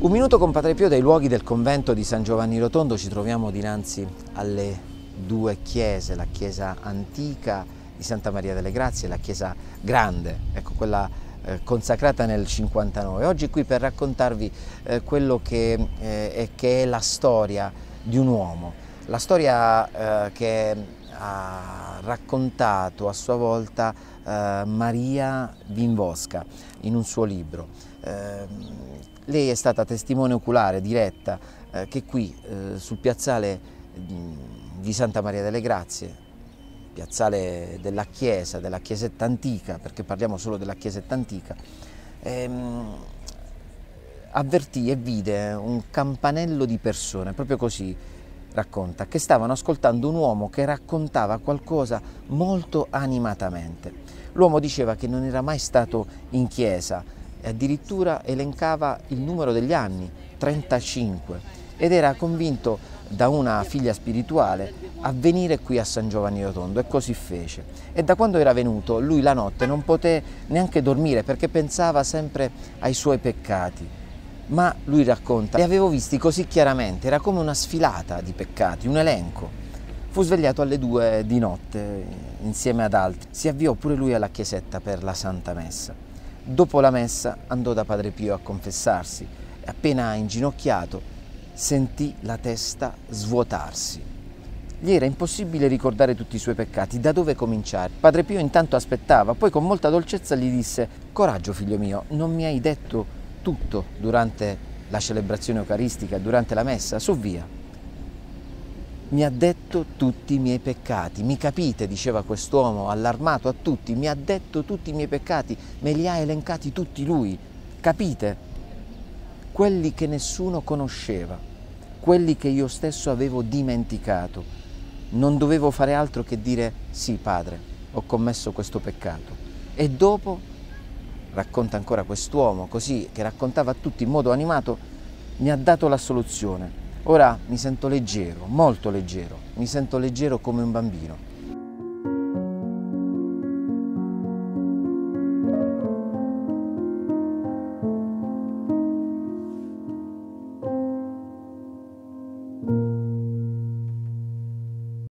Un minuto con Padre Pio dai luoghi del convento di San Giovanni Rotondo ci troviamo dinanzi alle due chiese, la chiesa antica di Santa Maria delle Grazie e la chiesa grande, ecco quella eh, consacrata nel 59. Oggi qui per raccontarvi eh, quello che, eh, è, che, è, la storia di un uomo, la storia eh, che ha raccontato a sua volta eh, Maria Vinvosca in un suo libro. Ehm, lei è stata testimone oculare, diretta, eh, che qui eh, sul piazzale di Santa Maria delle Grazie, piazzale della chiesa, della chiesetta antica, perché parliamo solo della chiesetta antica, ehm, avvertì e vide un campanello di persone, proprio così racconta, che stavano ascoltando un uomo che raccontava qualcosa molto animatamente. L'uomo diceva che non era mai stato in chiesa, e addirittura elencava il numero degli anni, 35, ed era convinto da una figlia spirituale a venire qui a San Giovanni Rotondo e così fece. E da quando era venuto lui la notte non poté neanche dormire perché pensava sempre ai suoi peccati. Ma lui racconta, li avevo visti così chiaramente, era come una sfilata di peccati, un elenco. Fu svegliato alle due di notte insieme ad altri. Si avviò pure lui alla chiesetta per la Santa Messa. Dopo la messa andò da Padre Pio a confessarsi e appena inginocchiato sentì la testa svuotarsi. Gli era impossibile ricordare tutti i suoi peccati, da dove cominciare? Padre Pio intanto aspettava, poi con molta dolcezza gli disse Coraggio figlio mio, non mi hai detto tutto durante la celebrazione eucaristica, durante la messa, su via mi ha detto tutti i miei peccati. Mi capite, diceva quest'uomo allarmato a tutti, mi ha detto tutti i miei peccati, me li ha elencati tutti lui. Capite? Quelli che nessuno conosceva, quelli che io stesso avevo dimenticato. Non dovevo fare altro che dire sì, padre, ho commesso questo peccato. E dopo, racconta ancora quest'uomo, così che raccontava a tutti in modo animato, mi ha dato la soluzione Ora mi sento leggero, molto leggero, mi sento leggero come un bambino.